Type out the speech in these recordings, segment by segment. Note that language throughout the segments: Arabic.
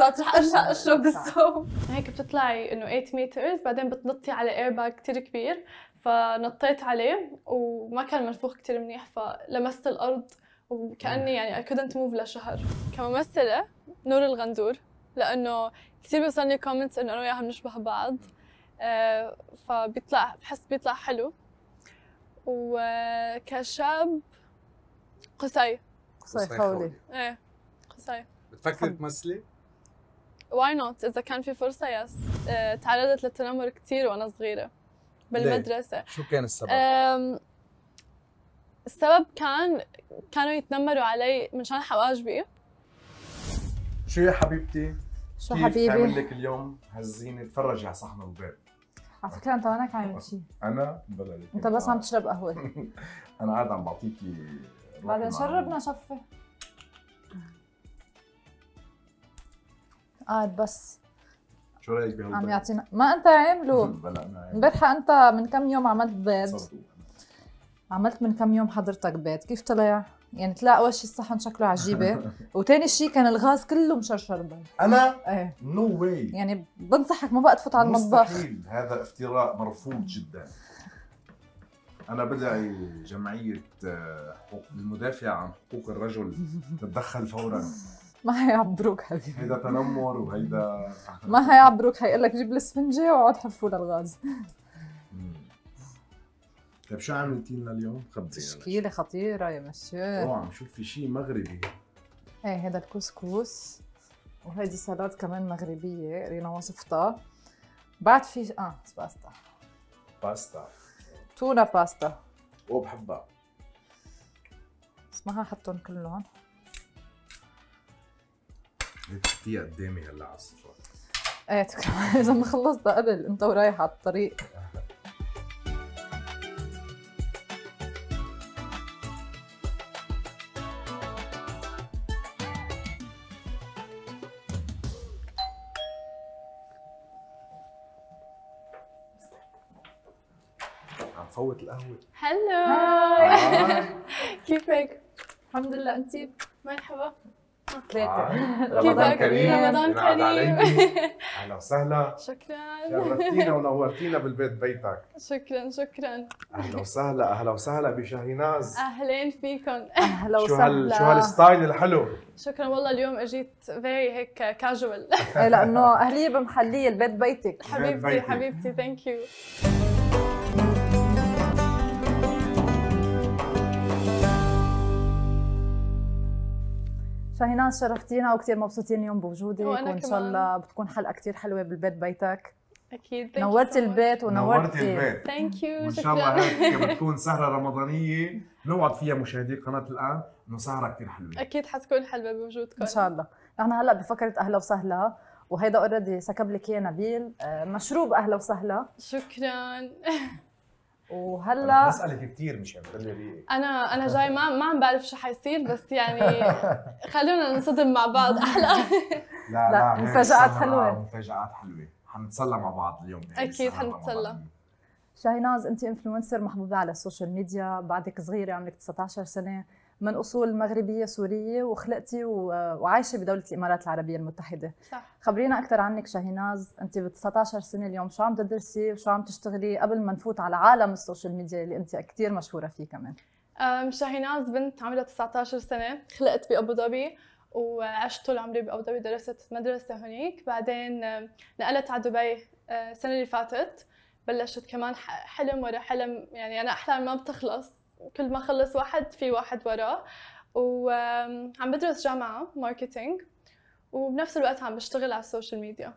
كاسات رح أرجع أشرب بالصوب هيك بتطلعي إنه 8 meters بعدين بتنطي على air bag كثير كبير. فنطيت عليه وما كان منفوخ كثير منيح فلمست الأرض وكأني يعني I couldn't move لشهر. كممثلة نور الغندور لأنه كثير بيوصلني comments إنه أنا وياها بنشبه بعض. آه، فبيطلع بحس بيطلع حلو. وكشاب قصي. قصي خولي إيه قصي. بتفكري تمثلي؟ why not إذا كان في فرصة yes آه، تعرضت للتنمر كثير وأنا صغيرة بالمدرسة. شو كان السبب؟ السبب كان كانوا يتنمروا علي من شان حواجبي. شو يا حبيبتي؟ شو كيف حبيبي؟ عمل لك اليوم؟ هالزينه تفرجي على صحن البيض على فكره انت وينك عامل شيء أنا؟ بلا أنت بس عم تشرب قهوة. أنا قاعد عم بعطيكي بعدين شربنا شفة. قاعد بس. شو رأيك بهالبيض؟ عم يعطينا ما أنت عامله. امبارحة أنت من كم يوم عملت بيض. عملت من كم يوم حضرتك بيض؟ كيف طلع؟ يعني طلع أول شيء الصحن شكله عجيبة. وتاني شيء كان الغاز كله مشرشر بيض. أنا؟ إيه. no way يعني بنصحك ما بقى تفوت على المطبخ. مستحيل. هذا افتراء مرفوض جدا. أنا بدعي جمعية آه، حقوق المدافع عن حقوق الرجل. تتدخل فورا. ما هيعبروك حبيبي. هيدا تنمر وهيدا ما هيعبروك هيقول لك جيب الاسفنجة واقعد حفوا للغاز. طيب شو عملتي لنا اليوم؟ خبرينا تشكيلة خطيرة يا مسيو. اوه عم شوف في شيء مغربي. إيه هذا الكسكس. وهيدي سلطة كمان مغربية قرينا وصفتها. بعد في آه باستا. باستا. تونة باستا. أوه بحبها. بس ما حطهم كلهم. هيك حطيها قدامي هلا على السفرة إيه تكرم. إذا ما خلصتها قبل انت ورايح على الطريق. عم فوت القهوة. hello. كيفك؟ الحمد لله. انت مرحبا. آه. كيفك؟ رمضان كريم. رمضان ينعاد كريم. أهلا وسهلا. شكرا. شرفتينا ونورتينا بالبيت بيتك. شكرا شكرا. أهلا وسهلا أهلا وسهلا بشاهيناز أهلين فيكم. أهلا شو هال وسهلا. شو هال style الحلو؟ شكرا والله اليوم أجيت very هيك كاجوال إيه لأنه أهلية بمحلية البيت بيتك. حبيبتي. حبيبتي thank you شاهيناز شرفتينا وكثير مبسوطين اليوم بوجودك وإن شاء. الله بتكون حلقة كثير حلوة بالبيت بيتك. أكيد. نورتي البيت نورتي ونورتي. البيت. thank you وإن شاء الله هيك بتكون سهرة رمضانية. نوعد فيها مشاهدي قناة الآن إنه سهرة كثير حلوة. أكيد حتكون حلوة بوجودكم. إن شاء الله. نحن هلأ بفكرة أهلا وسهلا وهيدا already سكب لك إياه نبيل. آه، مشروب أهلا وسهلا. شكرا. وهلا بسألك كثير مش عم تبلي ريقك. أنا أنا جاي ما ما عم بعرف شو حيصير بس يعني خلونا ننصدم مع بعض أحلى. لا لا، سهرة حلوة. مفاجآت حلوة. حنتسلى مع بعض اليوم السهرة حنتسلى. شاهيناز انت influencer محبوبة على ال social media بعدك صغيرة عمرك 19 سنة. من أصول مغربية سورية وخلقتي وعايشة بدولة الإمارات العربية المتحدة. صح. خبرينا أكثر عنك شاهيناز. أنت ب 19 سنة اليوم شو عم تدرسي؟ وشو عم تشتغلي؟ قبل ما نفوت على عالم ال social media اللي أنت كثير مشهورة فيه كمان. شاهيناز بنت عمرها 19 سنة خلقت بأبو ظبي وعشت طول عمري بأبو ظبي درست مدرسة هنيك بعدين نقلت على دبي أه، السنة اللي فاتت. بلشت كمان حلم ورا حلم يعني أنا أحلام ما بتخلص. كل ما خلص واحد في واحد وراه وعم بدرس جامعة marketing وبنفس الوقت عم بشتغل على ال social media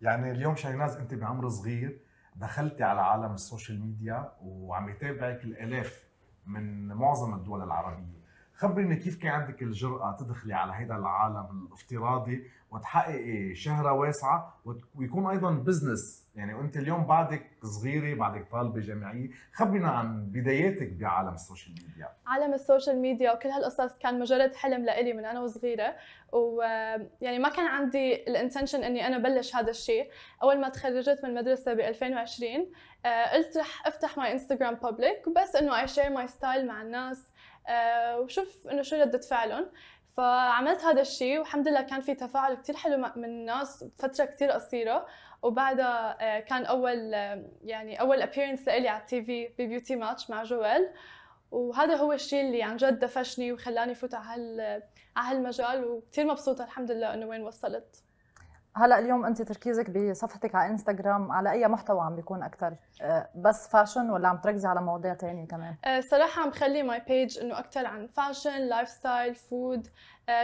يعني اليوم شاهيناز أنت بعمر صغير دخلتي على عالم ال social media وعم يتابعك الألاف من معظم الدول العربية. خبريني كيف كان عندك الجرأة تدخلي على هذا العالم الافتراضي وتحققي شهرة واسعة ويكون أيضا business يعني وأنت اليوم بعدك صغيرة بعدك طالبة جامعية. خبرينا عن بداياتك بعالم ال social media. عالم ال social media وكل هالقصص كان مجرد حلم لإلي من أنا وصغيرة. ويعني ما كان عندي ال intention إني أنا بلش هذا الشيء. أول ما تخرجت من المدرسة ب 2020 آه، قلت رح أفتح my Instagram public بس إنه I share my style مع الناس. وشوف إنه شو ردة فعلهم. فعملت هذا الشيء والحمد لله كان في تفاعل كثير حلو من الناس فترة كثير قصيرة. وبعدها آه، كان أول آه، يعني أول appearance لإلي على ال TV ب Beauty Match مع جويل وهذا هو الشيء اللي عن جد دفشني وخلاني فوت على هال على هالمجال. وكثير مبسوطة الحمد لله إنه وين وصلت. هلا اليوم انت تركيزك بصفحتك على انستغرام على اي محتوى عم بيكون أكثر آه، بس fashion ولا عم تركزي على مواضيع ثانية كمان؟ صراحة عم خلي my page إنه أكثر عن fashion lifestyle food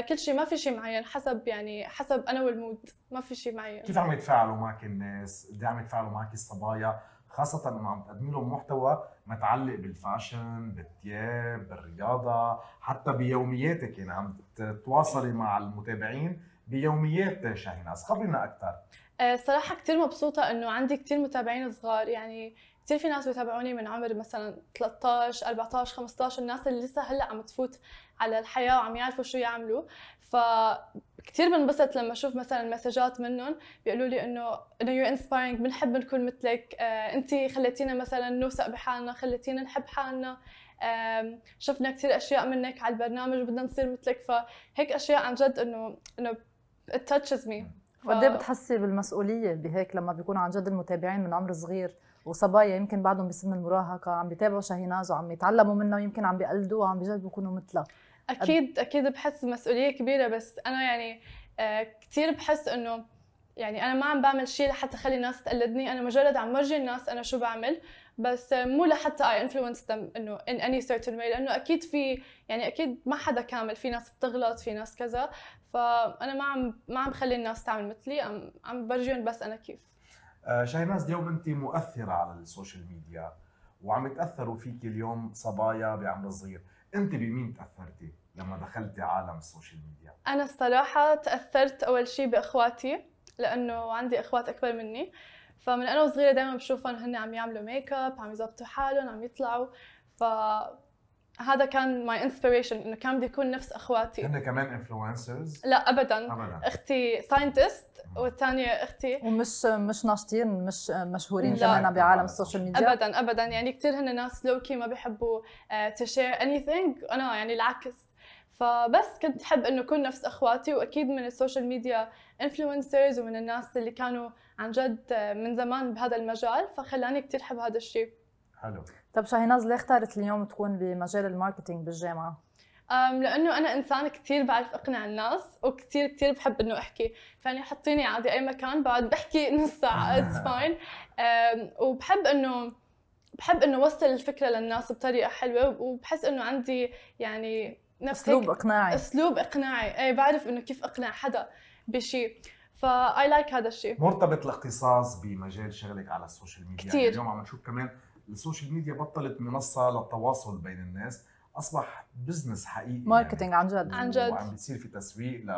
كل شيء ما في شيء معين حسب يعني حسب أنا وال mood ما في شيء معين. كيف عم يتفاعلوا معك الناس؟ قد عم يتفاعلوا معك الصبايا؟ خاصة انه عم تقدمي لهم محتوى متعلق بالفاشن، بالثياب، بالرياضة، حتى بيومياتك يعني عم تتواصلي مع المتابعين بيوميات شاهيناز، خبرينا أكثر. آه، صراحة كثير مبسوطة إنه عندي كثير متابعين صغار يعني كثير في ناس بيتابعوني من عمر مثلا 13 14 15 الناس اللي لسه هلأ عم تفوت على الحياة وعم يعرفوا شو يعملوا. فكثير بنبسط لما أشوف مثلا مسجات منهم بيقولوا لي إنه إنه you're inspiring بنحب نكون مثلك. آه أنت خليتينا مثلا نوثق بحالنا خليتينا نحب حالنا. آه شفنا كثير أشياء منك على البرنامج وبدنا نصير مثلك. فهيك أشياء عن جد إنه إنه it touches me. ف... وقد بتحسي بالمسؤولية بهيك لما بيكونوا عن جد المتابعين من عمر صغير وصبايا يمكن بعدهم بسن المراهقة عم بيتابعوا شاهيناز وعم يتعلموا منها ويمكن عم بيقلدوا وعم بيجربوا يكونوا مثلها. أكيد أكيد بحس مسؤولية كبيرة بس أنا يعني آه، كثير بحس إنه يعني أنا ما عم بعمل شيء لحتى اخلي الناس تقلدني أنا مجرد عم ورجي الناس أنا شو بعمل. بس مو لحتى اي influence them إنه in any certain way لأنه أكيد في يعني أكيد ما حدا كامل في ناس بتغلط في ناس كذا. فأنا ما عم ما عم خلي الناس تعمل مثلي عم عم برجيهم بس أنا كيف. آه شاهناز اليوم انت مؤثرة على السوشيال ميديا وعم يتأثروا فيك اليوم صبايا بعمر صغير. انت بمين تأثرتي لما دخلتي عالم السوشيال ميديا؟ أنا الصراحة تأثرت أول شيء بإخواتي لأنه عندي إخوات أكبر مني. فمن أنا وصغيرة دائما بشوفهم هن عم يعملوا ميك اب عم يظبطوا حالهم عم يطلعوا. ف هذا كان my inspiration إنه كان بدي يكون نفس أخواتي. هن كمان influencers لا ابدا. ابدا. أختي scientist والثانية أختي. ومش مش ناشطين مش مشهورين كمان بعالم السوشيال ميديا ابدا ابدا. يعني كثير هن ناس low-key ما بيحبوا share anything أنا يعني العكس. فبس كنت أحب إنه اكون نفس أخواتي وأكيد من السوشيال ميديا influencers ومن الناس اللي كانوا عن جد من زمان بهذا المجال فخلاني كثير احب هذا الشيء. حلو. طب شاهيناز ليه اختارت اليوم تكون بمجال ال marketing بالجامعة؟ أم لأنه أنا انسان كثير بعرف أقنع الناس وكثير كثير بحب إنه أحكي. فاي حطيني عادي أي مكان بقعد بحكي نص ساعة it's fine وبحب إنه بحب إنه أوصل الفكرة للناس بطريقة حلوة وبحس إنه عندي يعني نفس أسلوب إقناعي. أسلوب إقناعي. اي بعرف إنه كيف أقنع حدا بشيء ف I like هذا الشيء. مرتبط الاختصاص بمجال شغلك على السوشيال ميديا. كثير اليوم عم نشوف كمان السوشيال ميديا بطلت منصة للتواصل بين الناس. أصبح business حقيقي marketing يعني. عن جد. عن جد. وعم بيصير في تسويق ل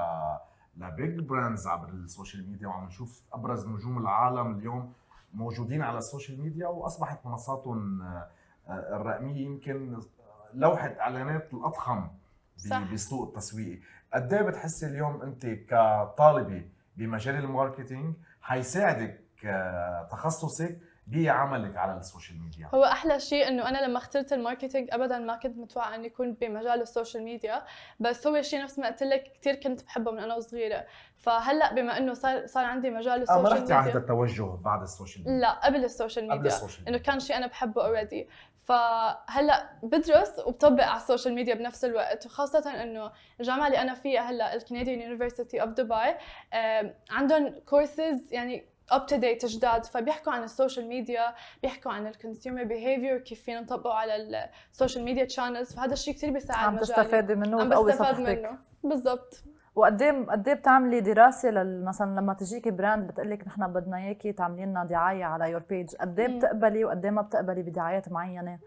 ل big brands عبر السوشيال ميديا. وعم نشوف أبرز نجوم العالم اليوم موجودين على السوشيال ميديا وأصبحت منصاتهم آه، الرقمية يمكن لوحة إعلانات الأضخم بالسوق التسويقي قد إيه بتحسي اليوم أنت كطالبة بمجال ال marketing حيساعدك آه، تخصصك بعملك على السوشيال ميديا. هو أحلى شيء إنه أنا لما اخترت ال marketing ابدا ما كنت متوقعه اني اكون بمجال السوشيال ميديا بس هو شيء نفس ما قلت لك كثير كنت بحبه من أنا وصغيره فهلأ بما إنه صار صار عندي مجال السوشيال ميديا رحتي عهيدا التوجه بعد السوشيال ميديا. لا قبل السوشيال ميديا. قبل السوشيال ميديا إنه كان شيء أنا بحبه already فهلا بدرس وبطبق على السوشيال ميديا بنفس الوقت وخاصة إنه الجامعة اللي أنا فيها هلا ال Canadian University of دبي عندهم كورسز يعني up to date جداد فبيحكوا عن السوشيال ميديا بيحكوا عن ال consumer behavior كيف فينا نطبقه على السوشيال ميديا channels فهذا الشيء كثير بيساعد عم تستفادي منه عم بستفاد منه. بالضبط. وقد إيه قد إيه بتعملي دراسة مثلا لما تجيكي brand بتقول لك نحن بدنا إياكي تعملي لنا دعاية على your page قد إيه بتقبلي وقد إيه ما بتقبلي بدعايات معينة؟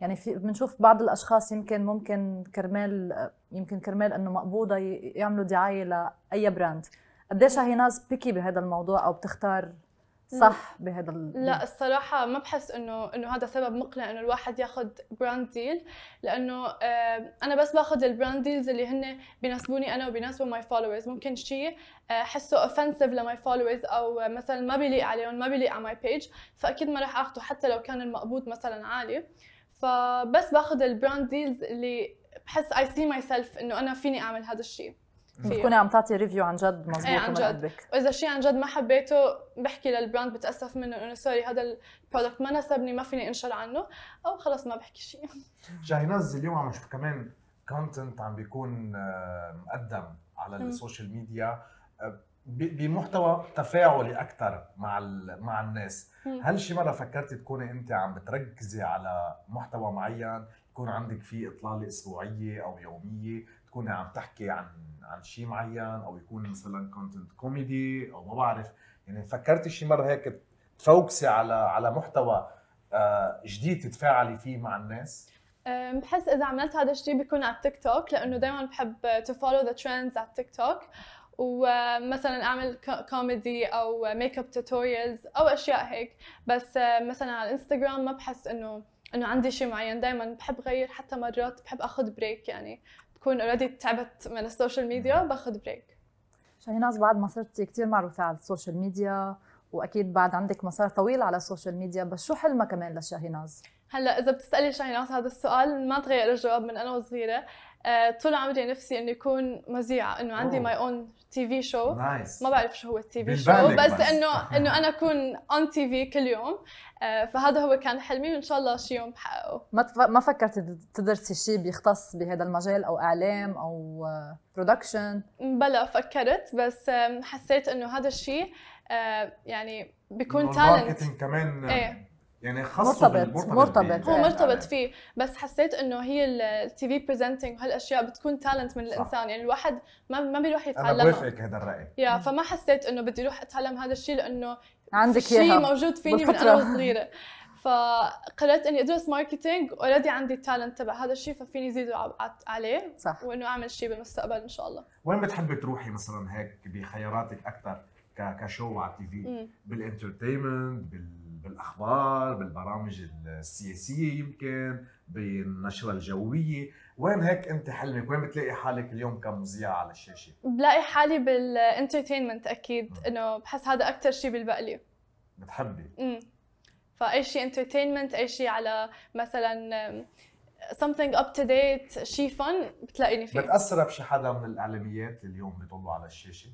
يعني في بنشوف بعض الأشخاص يمكن ممكن كرمال يمكن كرمال إنه مقبوضة يعملوا دعاية لأي brand. قديش هي ناس picky بهذا الموضوع أو بتختار صح بهذا لا الصراحة ما بحس إنه إنه هذا سبب مقنع إنه الواحد ياخذ brand deal لأنه آه أنا بس باخذ ال brand deals اللي هن بيناسبوني أنا وبيناسبوا my followers ممكن شيء أحسه offensive ل my followers أو مثلا ما بيليق عليهم ما بيليق على my page فأكيد ما راح اخذه حتى لو كان المقبوض مثلا عالي. فبس باخذ ال brand deals اللي بحس I see myself إنه أنا فيني أعمل هذا الشيء بتكوني عم تعطي review عن جد مضبوط إيه عن جد. وإذا شيء عن جد ما حبيته بحكي لل brand بتأسف منه إنه sorry هذا ال product ما ناسبني ما فيني انشر عنه. أو خلص ما بحكي شيء شاهيناز اليوم عم نشوف كمان content عم بيكون آه، مقدم على. السوشيال ميديا آه، ب- بمحتوى تفاعلي أكثر مع ال- مع الناس. هل شي مرة فكرتي تكوني أنت عم بتركزي على محتوى معين؟ يكون عندك فيه إطلالة أسبوعية أو يومية؟ تكوني عم تحكي عن عن شيء معين أو يكون مثلا content كوميدي أو ما بعرف. يعني فكرتي شي مرة هيك ت focusي على على محتوى آه، جديد تتفاعلي فيه مع الناس؟ بحس إذا عملت هذا الشيء بيكون على التيك توك لأنه دائما بحب to follow the trends على التيك توك ومثلا أعمل كوميدي أو makeup tutorials أو أشياء هيك. بس أه، مثلا على الانستغرام ما بحس إنه إنه عندي شيء معين. دائما بحب غير حتى مرات بحب أخذ break يعني. بكون already تعبت من السوشيال ميديا باخذ break شاهيناز بعد ما صرتي كثير معروفة على السوشيال ميديا وأكيد بعد عندك مسار طويل على السوشيال ميديا بس شو حلمها كمان لشاهيناز؟ هلأ إذا بتسألي شاهيناز هذا السؤال ما تغير الجواب من أنا وصغيرة. طول عمري نفسي إنه يكون مذيعه إنه عندي. my own TV show نايس ما بعرف شو هو ال TV show بس بس. إنه إنه أنا أكون on TV كل يوم آه، فهذا هو كان حلمي وإن شاء الله شي يوم بحققه ما. ما فكرتي تدرسي شيء بيختص بهذا المجال أو إعلام أو production بلى فكرت بس حسيت إنه هذا الشيء آه، يعني بيكون talent كمان إيه يعني خاصة مرتبط- مرتبط. هو إيه. مرتبط فيه بس حسيت إنه هي ال TV presenting وهالاشياء بتكون talent من صح. الإنسان يعني الواحد ما ما بيروح أنا يتعلمها بوافقك هذا الرأي يا فما حسيت إنه بدي أروح أتعلم هذا الشيء لأنه عندك شيء موجود فيني من بالفطرة. أنا وصغيرة فقررت إني أدرس marketing already عندي ال talent تبع هذا الشيء ففيني زيد عليه صح وإنه أعمل شيء بالمستقبل إن شاء الله وين بتحبي تروحي مثلا هيك بخياراتك أكثر ك- ك show على ال TV. بال entertainment بال... بالأخبار بالبرامج السياسية يمكن بالنشرة الجوية. وين هيك أنت حلمك؟ وين بتلاقي حالك اليوم كمذيعة على الشاشة؟ بلاقي حالي بال entertainment أكيد إنه بحس هذا أكثر شيء بيلبق لي بتحبي؟ امم فأي شيء entertainment أي شيء على مثلا something up to date شيء fun بتلاقيني فيه. بتأثر بشي حدا من الإعلاميات اللي اليوم بيطلوا على الشاشة؟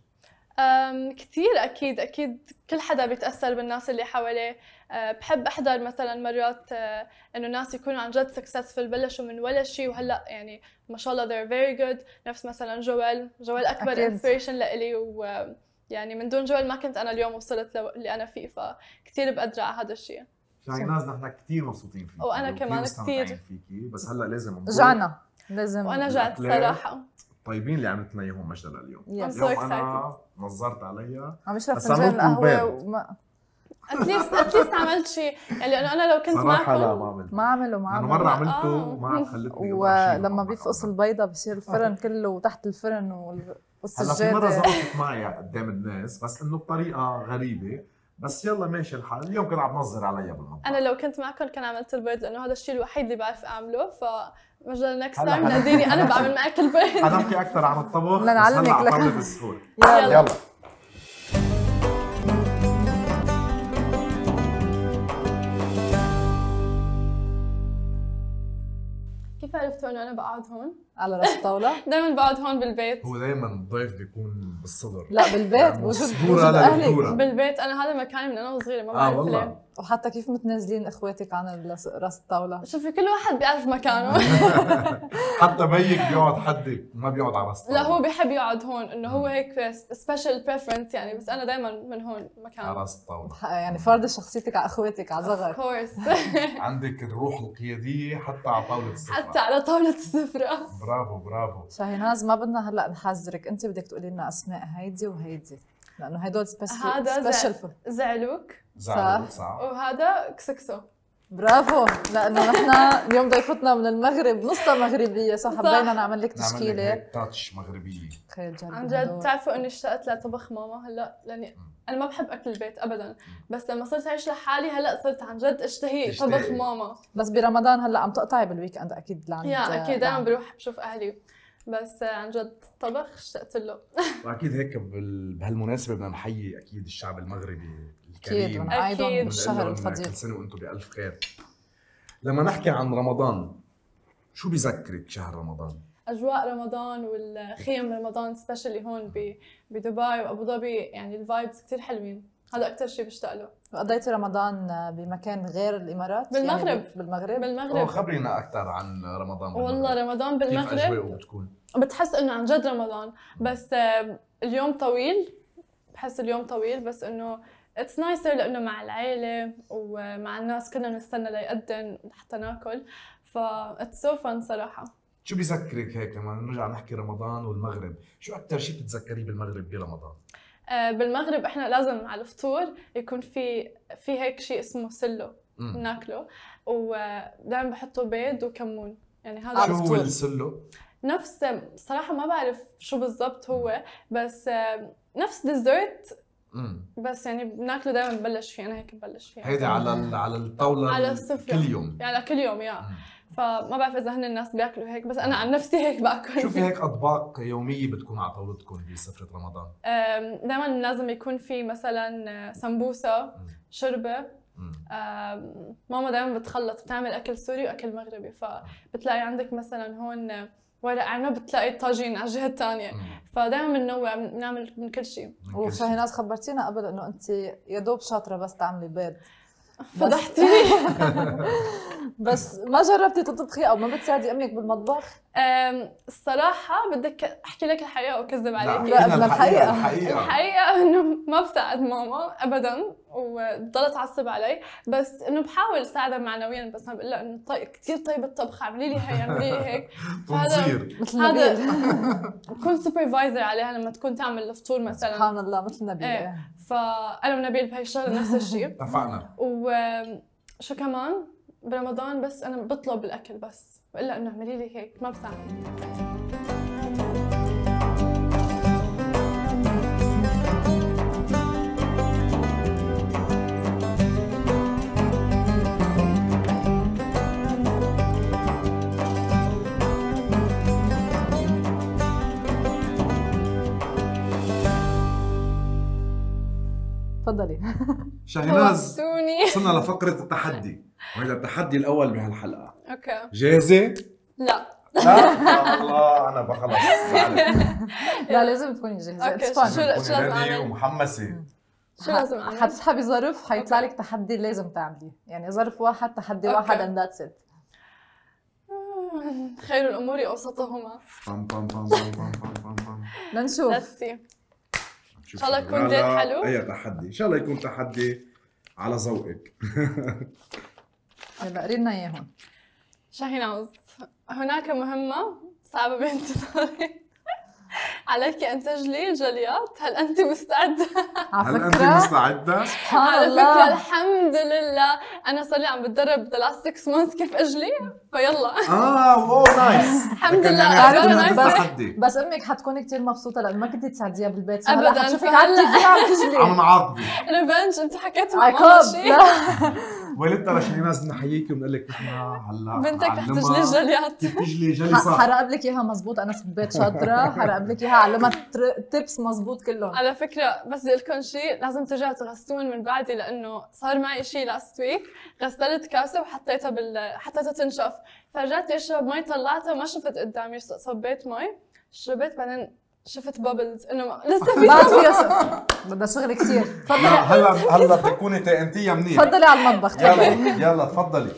أم كثير أكيد أكيد كل حدا بيتأثر بالناس اللي حواليه. بحب أحضر مثلا مرات أه إنه ناس يكونوا عن جد successful بلشوا من ولا شيء وهلأ يعني ما شاء الله they're very good نفس مثلا جويل جويل أكبر أكيد. inspiration لإلي و يعني من دون جويل ما كنت أنا اليوم وصلت اللي أنا فيه فكثير بقدر على هذا الشيء شاهيناز نحن كثير مبسوطين فيكي وأنا وكتير كمان كتير. فيكي بس هلأ لازم نقول رجعنا لازم وأنا جات الأكلات. صراحة الطيبين اللي عملت لنا اياهم مجدلا اليوم Yes. I'm so اليوم أنا نظرت عليها عم يشرب بس فنجان. وما اتليست اتليست عملت شيء؟ يعني لأنه أنا لو كنت صراحة لا معكم ما عملت. ما عملوا ما لأنه عملوا. مرة آه. عملته ما خلتني ولما ما بيفقص. البيضة بصير الفرن كله تحت الفرن هلا والسجادة في مرة زبطت معي قدام الناس بس إنه بطريقة غريبة. بس يلا ماشي الحال. اليوم كنت عم نظر عليا بالمطبخ أنا لو كنت معكم كان عملت البيض لأنه هذا الشيء الوحيد اللي بعرف أعمله. ف مجال next هلا. time ناديني أنا بعمل معك البيض. حنحكي أكثر عن الطبخ بدنا بس نعلمك هلا على لك. يلا. يلا. كيف عرفتوا إنه أنا بقعد هون؟ على رأس الطاولة. دائما بقعد هون بالبيت. هو دائما الضيف بيكون بالصدر. لا بالبيت يعني صدورة بوجود أهلك؟ للدورة. بالبيت. أنا هذا مكاني من أنا وصغيرة ما آه بعرف والله. ليه. وحتى كيف متنازلين إخواتك عن رأس الطاولة؟ شوفي كل واحد بيعرف مكانه. حتى بيك بيقعد حدك ما بيقعد على رأس لا الطاولة. هو بيحب يقعد هون إنه هو هيك special preference يعني بس أنا دائما من هون على مكان رأس الطاولة. يعني فرض شخصيتك على إخواتك على صغر of course عندك الروح القيادية حتى على طاولة السفرة. حتى على طاولة السفرة. برافو برافو. شاهيناز ما بدنا هلأ نحذرك. انت بدك تقولي لنا أسماء هيدي وهيدي. لأنه هدول هذا special زع- زعلوك؟ زعلوا صح. وهذا كسكسو. برافو. لأنه نحن اليوم ضيفتنا من المغرب نصها مغربية. صح صح. حبينا نعمل لك نعمل لك تشكيله touch مغربية. خير جد عن جد بتعرفوا إني اشتقت لطبخ ماما هلأ لأني أنا ما بحب أكل البيت ابدا. بس لما صرت أعيش لحالي هلأ صرت عن جد أشتهي. طبخ ماما. بس برمضان هلأ عم تقطعي بال weekend أكيد لعند يا أكيد. دائما لعند- بروح بشوف أهلي. بس عن جد طبخ اشتقت له. وأكيد هيك بال- بهالمناسبة بدنا نحيي أكيد الشعب المغربي أكيد الكريم. بالشهر ونقول لهم الفضيل. كل سنة وأنتم بألف خير. لما نحكي عن رمضان شو بذكرك شهر رمضان؟ أجواء رمضان والخيم رمضان especially هون بدبي وأبو ظبي يعني ال vibes كثير حلوين. هذا أكثر شيء بشتاق له. وقضيتي رمضان بمكان غير الإمارات؟ بالمغرب. يعني بالمغرب؟ بالمغرب. خبرينا أكثر عن رمضان بالمغرب. والله رمضان بالمغرب كيف بتكون؟ بتحس إنه عن جد رمضان. بس اليوم طويل. بحس اليوم طويل بس إنه it's nicer لأنه مع العيلة ومع الناس كلنا نستنى ليقدم حتى ناكل. ف it's so fun صراحة. شو بيذكرك هيك لما نرجع نحكي رمضان والمغرب؟ شو أكثر شيء بتتذكريه بالمغرب برمضان آه، بالمغرب إحنا لازم على الفطور يكون في في هيك شيء اسمه سلو بناكله ودائما بحطوا بيض وكمون. يعني هذا شو هو السلو؟ نفس صراحة ما بعرف شو بالضبط هو بس نفس ديزرت بس يعني بناكله دائما ببلش فيه أنا هيك ببلش فيه. هيدي على على الطاولة على السفرة. كل يوم. يعني كل يوم يا. فما بعرف إذا هن الناس بياكلوا هيك بس أنا عن نفسي هيك باكل. شو في هيك أطباق يومية بتكون على طاولتكم بسفرة رمضان؟ دائما لازم يكون في مثلا سمبوسة شربه ماما دائما بتخلط بتعمل أكل سوري وأكل مغربي فبتلاقي عندك مثلا هون ورق عنب بتلاقي طاجين على الجهه الثانية فدائما بننوع بنعمل من كل شيء. وشاهيناز خبرتينا قبل إنه انت يا دوب شاطرة بس تعملي بيض. فضحتيني بس ما جربتي تطبخي أو ما بتساعدي أمك بالمطبخ؟ الصراحة بدك أحكي لك الحقيقة وأكذب عليك. لا الحقيقة. الحقيقة الحقيقة. إنه ما بساعد ماما ابدا وبتضل تعصب علي. بس إنه بحاول ساعدها معنويا بس ما بقول لها إنه طيب كثير طيب الطبخ اعملي لي هي اعملي لي هيك. فهذا هذا بكون سوبرفايزر عليها لما تكون تعمل الفطور مثلا. سبحان الله مثل نبيل إيه. فأنا ونبيل بهي الشغلة نفس الشيء. اتفقنا وشو كمان؟ برمضان بس أنا بطلب الأكل بس. بقول لها إنه اعملي لي هيك ما بتعمل تفضلي. شاهناز وصلنا لفقرة التحدي. وهذا التحدي الأول بهالحلقة. okay. جاهزة؟ لا. لا؟ الله أنا بخلص لا لازم تكوني جاهزة. okay. شو شو لازم أعمل؟ ومحمسة. شو لازم أعمل؟ حتسحبي ظرف حيطلع لك تحدي لازم تعمليه. يعني ظرف واحد تحدي واحد and that's it خير الأمور اوسطهما بام بام بام بام بام بام بام لنشوف. إن شاء الله يكون dare حلو. أي تحدي. إن شاء الله يكون تحدي على ذوقك. هلا قري لنا إياهم. شاهيناز هناك مهمة صعبة بانتظارك عليك أن تجلي جليات هل أنت مستعدة؟ هل أنت مستعدة؟ على فكرة الحمد لله. أنا صار لي عم بتدرب the last 6 months كيف أجلي فيلا. آه wow nice الحمد لله. يعني بس, بس أمك حتكون كثير مبسوطة لأنه ما كنتي تساعديها بالبيت. ابدا. على التي عم تجلي. عم نعاقبك. revenge أنت حكيت مع ماما شيء والدتها لشاهيناز بنحييكي وبنقول لك نحن هلا بنتك رح تجلي جليات كيف تجلي جلي صح؟ حرقب لك إياها مزبوط أنا في البيت شاطرة. حرقب لك إياها علمها تبس مزبوط كلهم. على فكرة بس بدي لكم شيء لازم ترجعوا تغسلون من بعدي لأنه صار معي شيء last week غسلت كاسة وحطيتها بال حطيتها تنشف. فرجعت أشرب مي طلعتها ما شفت قدامي صبيت مي. شربت بعدين شفت bubbles إنه لسه في ما في بدها شغل كثير. تفضلي. هلا هلا بتكوني تنتيها منيح. تفضلي على المطبخ. يلا يلا تفضلي.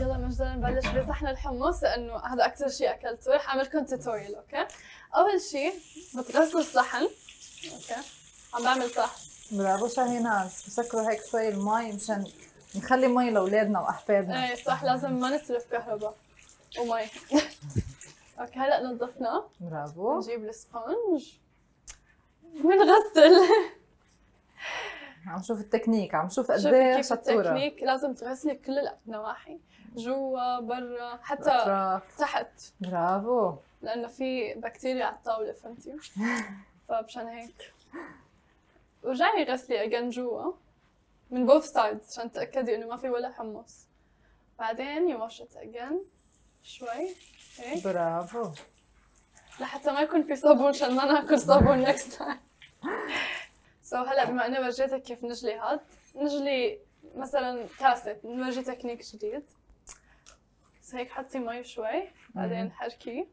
يلا مجددا نبلش بصحن الحمص لأنه هذا أكثر شيء أكلته. رح أعمل لكم tutorial okay؟ أول شيء بتغسلوا الصحن. okay. عم بعمل صح. برافو شاهيناز بسكروا هيك شوي المي مشان نخلي مي لأولادنا وأحفادنا. إيه صح. لازم ما نصرف كهرباء ومي. okay هلا نظفنا. برافو. نجيب ال sponge. بنغسل. عم شوف التكنيك. عم شوف قد إيه شطورة. التكنيك. لازم تغسلي كل النواحي جوا برا حتى. تحت. برافو. لأنه في بكتيريا على الطاولة فهمتي؟ فمشان هيك. ورجعي غسلي again جوا من both sides عشان تأكدي إنه ما في ولا حمص. بعدين you wash it again شوي هيك. برافو. لحتى ما يكون في صابون عشان ما ناكل صابون next time so هلا بما إني ورجيتك كيف نجلي هاد نجلي مثلا كاسة نورجي تكنيك جديد. بس هيك حطي مي شوي بعدين حركيه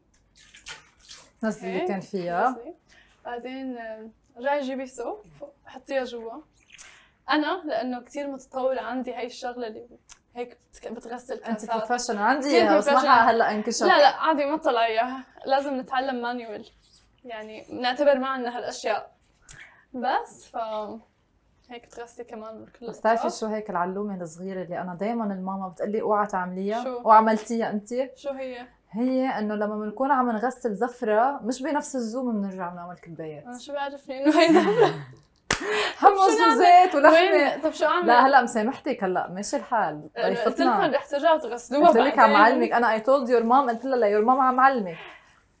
نزلي اللي هيك. كان فيها نزلي. بعدين آه، رجعي جيبي soap حطيها جوا أنا لأنه كثير متطوره عندي هاي الشغلة اللي هيك بتغسل أنت كاسات professional عندي اياها بس. هلأ انكشف لا لا عادي ما طلع إياها لازم نتعلم manual يعني بنعتبر ما عندنا هالأشياء بس ف هيك بتغسلي كمان كل بس تعرفي الأطراف. شو هيك العلومة الصغيرة اللي أنا دائما الماما بتقلي أوعى تعمليها شو؟ وعملتيها أنت شو هي؟ هي إنه لما بنكون عم نغسل زفرة مش بنفس الزوم بنرجع بنعمل كبايات. أنا شو بعرفني إنه هي زفرة؟ حمص؟ وزيت ولحمة. طب شو أعمل؟ لا هلأ مسامحتك هلأ ماشي الحال. قلت لكم ضيفتنا رح ترجعوا تغسلوها قلت لك عم. علمك. أنا I told your mom قلت لها your mom عم علمك.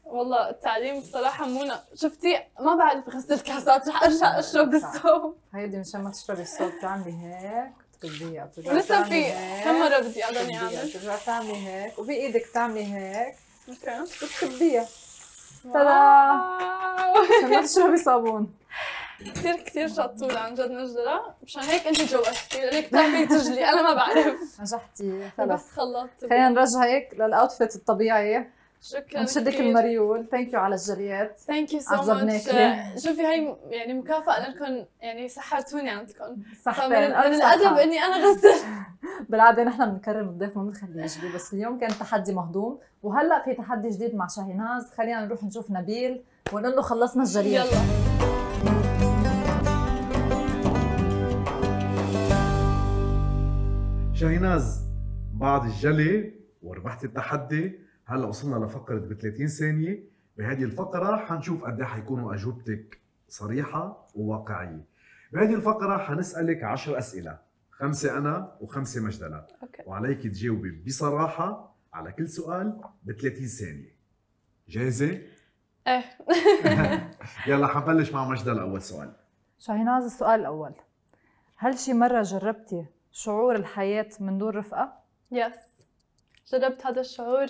والله التعليم بصراحة ن- شفتي؟ ما بعرف غسل كاسات رح أرجع أشرب بال soap هيدي مشان ما تشربي ال soap بتعملي هيك؟ بترجعي ولسه تعملي في هيك، كم مرة بدي اضلني بتكبيها، اعمل بترجعي تعملي هيك وبإيدك تعملي هيك. أوكي. بتكبيها بدها تشربي صابون كثير كثير شطورة عن جد نجدة مشان هيك أنت جوزتي لأنك بتعرفي تجلي أنا ما بعرف. نجحتي خلص. بس خلطت خلينا نرجعك لل outfit الطبيعي. شكرا نشدك المريول. thank you على الجريات thank you so. much شوفي هي يعني مكافأة لكم يعني سحرتوني عندكم. صح من الأدب إني أنا غسل بالعادة نحن بنكرم الضيف ما بنخليه يجري بس اليوم كان تحدي مهضوم. وهلأ في تحدي جديد مع شاهيناز خلينا نروح نشوف نبيل ونقول له خلصنا الجريات يلا. شاهيناز بعد الجلي وربحت التحدي هلا وصلنا لفقرة ب 30 ثانية. بهذه الفقرة حنشوف قد إيه حيكونوا أجوبتك صريحة وواقعية. بهذه الفقرة حنسألك 10 أسئلة خمسة أنا وخمسة مجدلا. أوكي. وعليك تجاوبي بصراحة على كل سؤال ب 30 ثانية. جاهزة؟ إيه. يلا حنبلش مع مجدلا أول سؤال. شاهيناز السؤال الأول؟ هل شي مرة جربتي شعور الحياة من دون رفقة؟ yes جربت هذا الشعور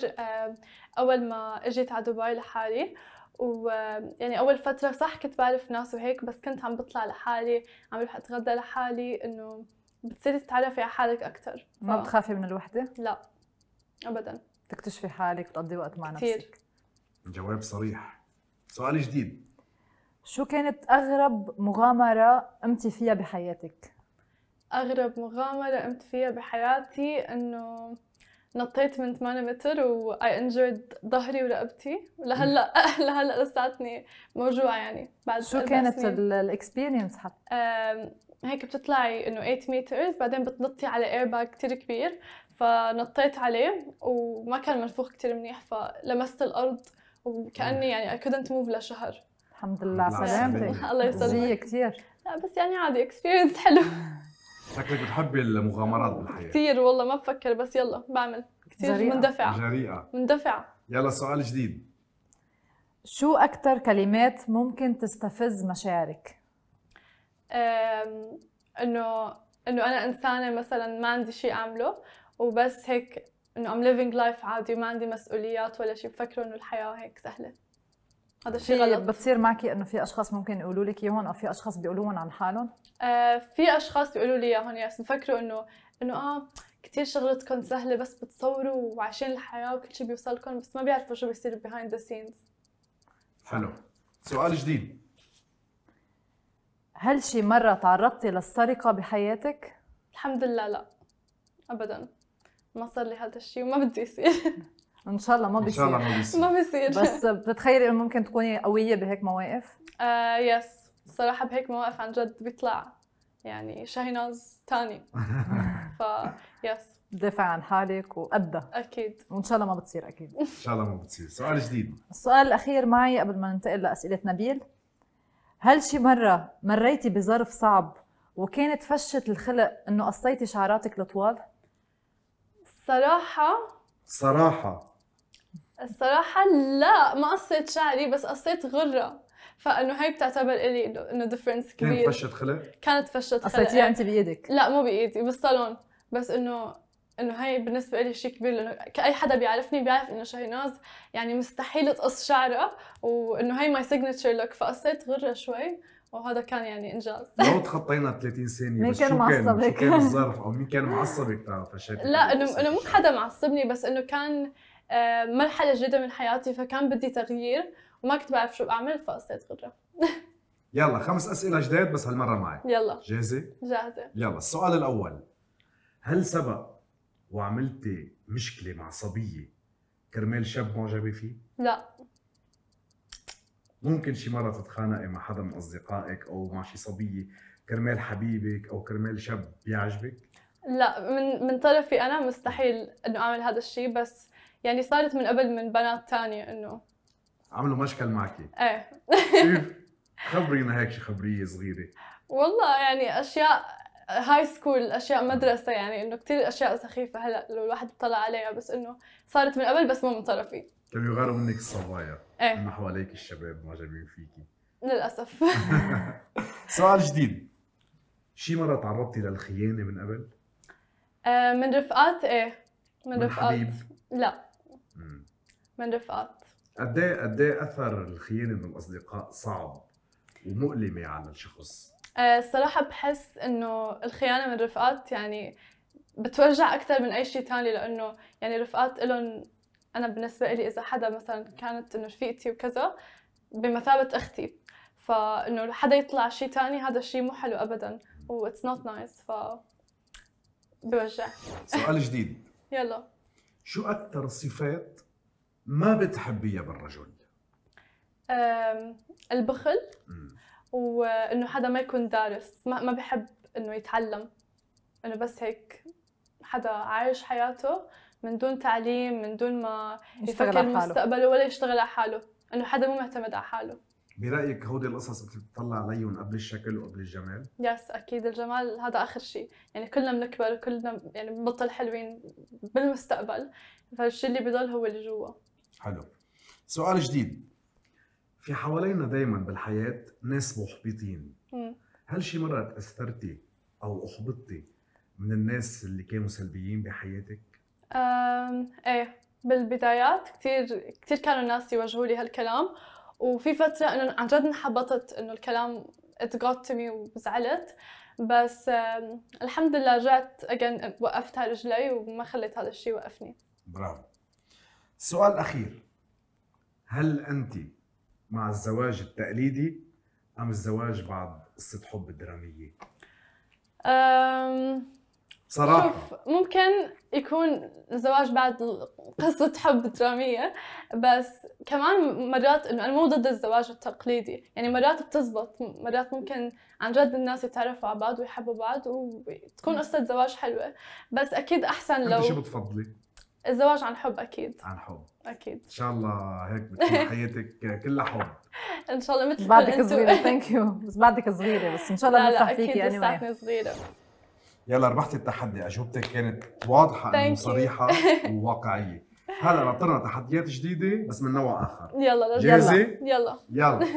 أول ما إجيت على دبي لحالي. ويعني أول فترة صح كنت بعرف ناس وهيك بس كنت عم بطلع لحالي عم بروح أتغدى لحالي إنه بتصيري تتعرفي على حالك أكثر ما بتخافي من الوحدة؟ لا أبدا. تكتشفي حالك تقضي وقت مع كتير. نفسك. جواب صريح. سؤال جديد. شو كانت أغرب مغامرة قمتي فيها بحياتك؟ أغرب مغامرة قمت فيها بحياتي إنه نطيت من 8 متر و I injured ظهري ورقبتي. لهلا لهلا لساتني موجوعة يعني بعد شو كانت. ال experience حتى؟ هيك بتطلعي إنه 8 meters بعدين بتنطي على ايرباج كتير كبير. فنطيت عليه وما كان منفوخ كتير منيح فلمست الأرض وكأني يعني I couldn't move لشهر. الحمد لله سلامتك. الله يسلمك. كثير لا بس يعني عادي experience حلو. شكلك بتحبي المغامرات بالحياة. كتير والله ما بفكر بس يلا بعمل. كتير جريئة. مندفعة. جريئة. مندفعة. يلا سؤال جديد. شو أكثر كلمات ممكن تستفز مشاعرك؟ إنه إنه أنا إنسانة مثلا ما عندي شيء أعمله وبس هيك إنه I'm living life عادي وما عندي مسؤوليات ولا شيء بفكروا إنه الحياة هيك سهلة. هذا شيء في غلط بتصير معك إنه في أشخاص ممكن يقولوا لك إياهم أو في أشخاص بيقولوهم عن حالهم؟ آه في أشخاص بيقولوا لي إياهم ياس بفكروا إنه إنه آه كثير شغلتكم سهلة بس بتصوروا وعايشين الحياة وكل شيء بيوصلكم بس ما بيعرفوا شو بيصير behind the scenes. حلو. سؤال جديد. هل شي مرة تعرضتي للسرقة بحياتك؟ الحمد لله لا. ابدا. ما صار لي هذا الشيء وما بدي يصير. إن شاء الله ما إن شاء الله بيصير ما بيصير. ما بيصير. بس بتتخيلي إنه ممكن تكوني قوية بهيك مواقف؟ آه يس الصراحة بهيك مواقف عن جد بيطلع يعني شاهيناز تاني. ف يس تدافع عن حالك وقدها أكيد. وإن شاء الله ما بتصير أكيد. إن شاء الله ما بتصير. سؤال جديد. السؤال الأخير معي قبل ما ننتقل لأسئلة نبيل. هل شي مرة مريتي بظرف صعب وكانت فشة الخلق إنه قصيتي شعراتك الطوال الصراحة صراحة. الصراحة لا ما قصيت شعري بس قصيت غرة. فإنه هي بتعتبر إلي إنه difference كانت كبير. فشة خلق؟ كانت فشة قصيتيها خلق أنت بايدك لا مو بإيدي بالصالون. بس إنه إنه هي بالنسبة لي شيء كبير لأنه كأي حدا بيعرفني بيعرف إنه شاهيناز يعني مستحيل تقص شعرها وإنه هي my signature look فقصيت غرة شوي وهذا كان يعني إنجاز. لو تخطينا 30 ثانية مين بس كان شو كان؟ معصب شو؟ كان الظرف؟ أو مين كان معصبك؟ تعرف شكل لا إنه إنه مو حدا معصبني بس إنه كان مرحله جديده من حياتي فكان بدي تغيير وما كنت بعرف شو بعمل فقصيت غره يلا خمس أسئلة جداد بس هالمرة معي. يلا. جاهزة؟ جاهزة. يلا السؤال الأول. هل سبق وعملتي مشكلة مع صبية كرمال شاب معجبة فيه؟ لا. ممكن شي مرة تتخانقي مع حدا من أصدقائك أو مع شي صبية كرمال حبيبك أو كرمال شاب بيعجبك؟ لا من من طرفي أنا مستحيل إنه أعمل هذا الشيء بس يعني صارت من قبل من بنات تانية إنه. عملوا مشكل معك إيه. كيف؟ خبرينا هيك شي خبرية صغيرة. والله يعني أشياء هاي سكول أشياء مدرسة يعني إنه كثير أشياء سخيفة هلأ لو الواحد بيطلع عليها بس إنه صارت من قبل بس مو من طرفي. كانوا يغاروا منك الصبايا. إيه. انه حواليك الشباب معجبين فيكي. للأسف. سؤال جديد. شي مرة تعرضتي للخيانة من قبل؟ آه، من رفقات؟ إيه. من, من رفقات. حبيب؟ لا. من رفقات. قد إيه قد إيه أثر الخيانة من الأصدقاء صعب ومؤلمة على الشخص؟ آه، الصراحة بحس إنه الخيانة من رفقات يعني بتوجع أكثر من أي شيء تاني لأنه يعني رفقات إلهم أنا بالنسبة لي إذا حدا مثلا كانت إنه رفيقتي وكذا بمثابة أختي فإنه حدا يطلع شيء تاني هذا الشيء مو حلو أبدا و it's not nice ف بوجع. سؤال جديد. يلا. شو أكثر صفات ما بتحبيها بالرجل؟ البخل. مم. وإنه حدا ما يكون دارس ما ما بحب إنه يتعلم. إنه بس هيك حدا عايش حياته من دون تعليم من دون ما يشتغل يفكر على حاله. مستقبله ولا يشتغل على حاله. إنه حدا مو معتمد على حاله. برأيك هودي القصص بتطلع عليهم قبل الشكل وقبل الجمال؟ يس أكيد الجمال هذا آخر شيء يعني كلنا بنكبر وكلنا يعني بنبطل حلوين بالمستقبل. فالشيء اللي بضل هو اللي جوا. حلو. سؤال جديد. في حوالينا دائما بالحياة ناس محبطين. هل شي مرة تأثرتي أو أحبطتي من الناس اللي كانوا سلبيين بحياتك؟ أم إيه بالبدايات كثير كثير كانوا الناس يوجهوا لي هالكلام وفي فترة إنه عن جد انحبطت إنه الكلام it got to me وزعلت بس الحمد لله رجعت اجين وقفت على رجلي وما خليت هذا الشيء يوقفني. برافو. السؤال الأخير هل أنت مع الزواج التقليدي أم الزواج بعد قصة حب درامية؟ أم، صراحة. شوف ممكن يكون الزواج بعد قصة حب درامية بس كمان مرات إنه أنا مو ضد الزواج التقليدي. يعني مرات بتزبط مرات ممكن عن جد الناس يتعرفوا على بعض ويحبوا بعض وتكون قصة زواج حلوة. بس أكيد أحسن أنت شو لو بتفضلي؟ الزواج عن حب أكيد. عن حب؟ أكيد. إن شاء الله هيك بتكون حياتك كلها حب. إن شاء الله مثل بعدك. صغيرة ثانك يو بس بعدك صغيرة بس إن شاء الله لا بنفرح لا أكيد فيكي anyway. لساتني صغيرة. يلا ربحتي التحدي. أجوبتك كانت you. صريحة وواقعية. هلا نطرنا تحديات جديدة بس من نوع آخر. يلا رجع جاهزة؟ يلا. يلا.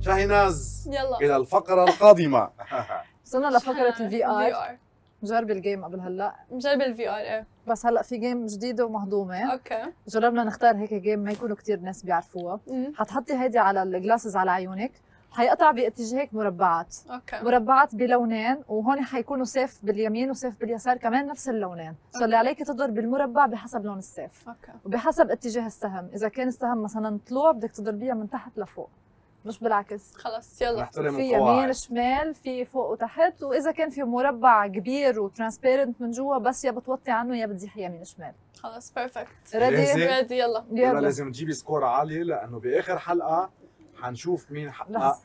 شاهيناز يلا. إلى الفقرة القادمة. وصلنا لفقرة ال VR، مجربة ال game قبل هلا. مجربة ال VR إيه. بس هلا في game جديدة ومهضومة. أوكي. جربنا نختار هيك جيم ما يكونوا كتير ناس بيعرفوها. حتحطي هيدي على ال glasses على عيونك. حيقطع باتجاهك مربعات. أوكي. مربعات بلونين وهون حيكونوا سيف باليمين وسيف باليسار كمان نفس اللونين. so اللي عليك تضرب بالمربع بحسب لون السيف. أوكي. وبحسب اتجاه السهم. إذا كان السهم مثلا طلوع بدك تضربيها من تحت لفوق. مش بالعكس. خلص يلا. في يمين شمال في فوق وتحت. وإذا كان في مربع كبير و transparent من جوا بس يا بتوطي عنه يا بتزيح يمين شمال. خلص perfect ready? ready يلا. يلا. لازم تجيبي score عالي لأنه بآخر حلقة حنشوف مين حقق.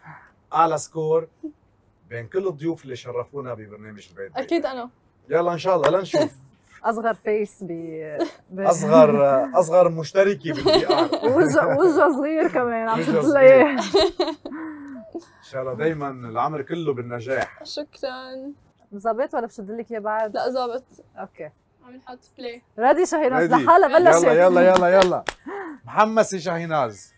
أعلى score بين كل الضيوف اللي شرفونا ببرنامج البيت أكيد أنا. يلا إن شاء الله لنشوف. أصغر face ب أصغر أصغر مشتركة بال VR وجه وجه صغير كمان عم شد صغير. اياه إن شاء الله دايما العمر كله بالنجاح. شكرا. ظبط ولا بشد لك اياه بعد؟ لا ظابط. أوكي. عم نحط play ready شهيناز ready. لحالها بلشت. يلا يلا يلا يلا. محمسي شاهيناز.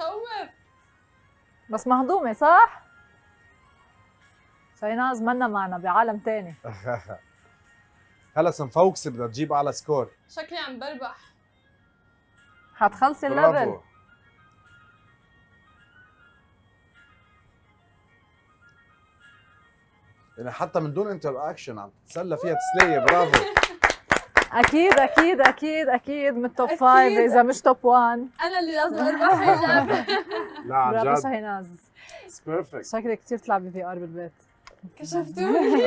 بتخوف. بس مهضومة صح؟ شيناز منا معنا بعالم تاني. هلا سنفوكسي بدها تجيب أعلى score. شكلي عم بربح. حتخلصي ال level. برافو يعني حتى من دون interaction عم تتسلى فيها تسلية برافو. أكيد أكيد أكيد أكيد من ال top. five إذا مش توب 1 أنا اللي لازم أربح لا عن جد. شيناز it's perfect شكلك كثير تلعبي VR بالبيت. كشفتوني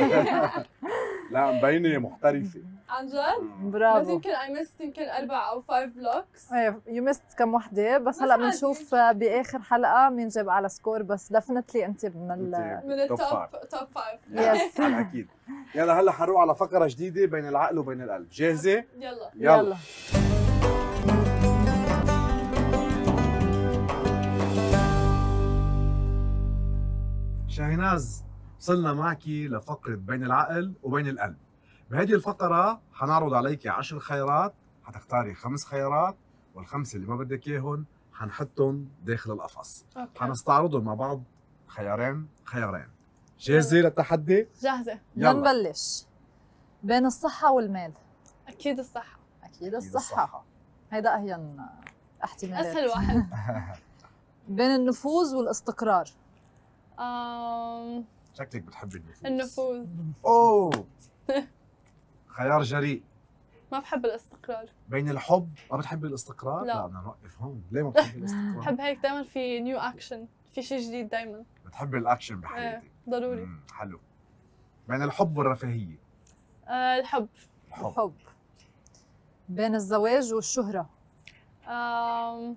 لا مبينه محترفة. عن جد بس برافو يمكن I missed يمكن أربع أو five blocks إيه you missed كم وحدة بس بس هلأ. بنشوف بآخر حلقة مين جاب أعلى score بس definitely أنت من ال. من top ال top top five yes أكيد. يلا هلأ حنروح على فقرة جديدة بين العقل وبين القلب. جاهزة؟ يلا. يلا. شاهناز وصلنا معك لفقرة بين العقل وبين القلب. بهذه الفقرة حنعرض عليك عشر خيارات حتختاري خمس خيارات والخمسة اللي ما بدك اياهم حنحطهم داخل القفص. أوكي. حنستعرضهم مع بعض خيارين خيارين. جاهزة للتحدي؟ جاهزة. بدنا يلا نبلش. بين الصحة والمال. أكيد الصح أكيد أكيد الصحة. هيدا أهين احتمالات. أسهل واحد. بين النفوذ والاستقرار. آم، شكلك بتحبي النفوذ النفوذ أوه! خيار جريء. ما بحب الاستقرار. بين الحب ما بتحبي الاستقرار؟ لا. لا بدنا نوقف هون ليه ما بتحبي الاستقرار؟ بحب هيك دائما في new action في شيء جديد دائما بتحبي الاكشن بحياتك ضروري. مم، حلو. بين الحب والرفاهية. آه الحب. الحب. الحب. بين الزواج والشهرة. آم،